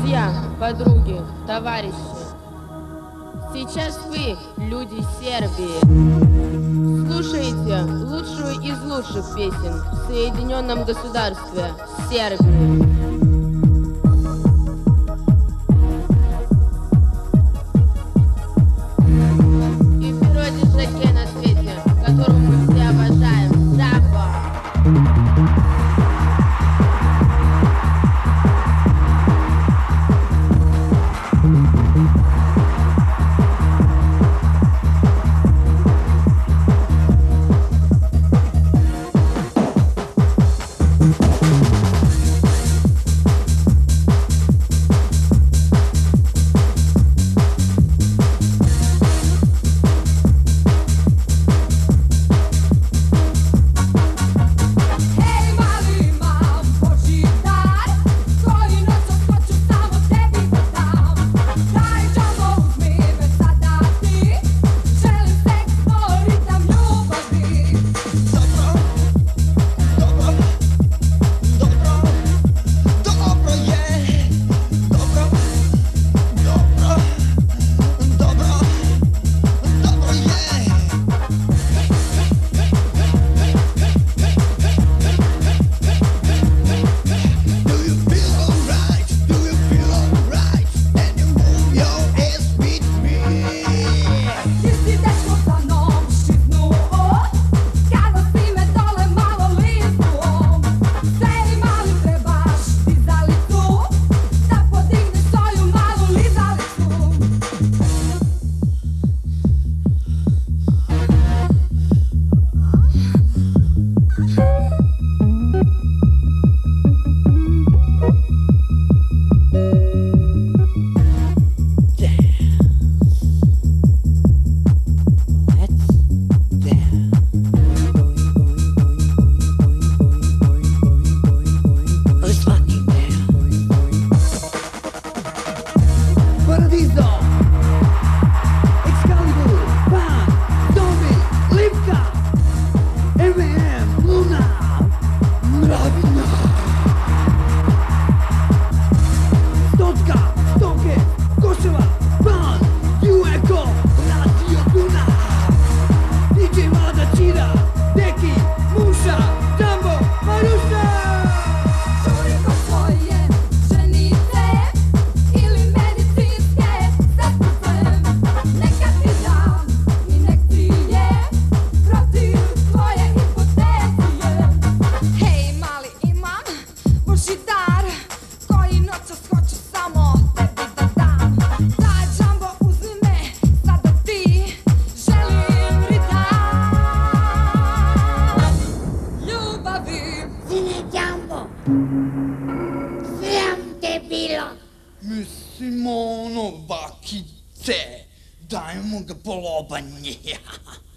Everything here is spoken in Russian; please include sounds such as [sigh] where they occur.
Друзья, подруги, товарищи, сейчас вы, люди Сербии, слушаете лучшую из лучших песен в Соединенном государстве Сербии. Ferme, debilo! Mislim, ono, bakice, dajmo ga polobanje. [laughs]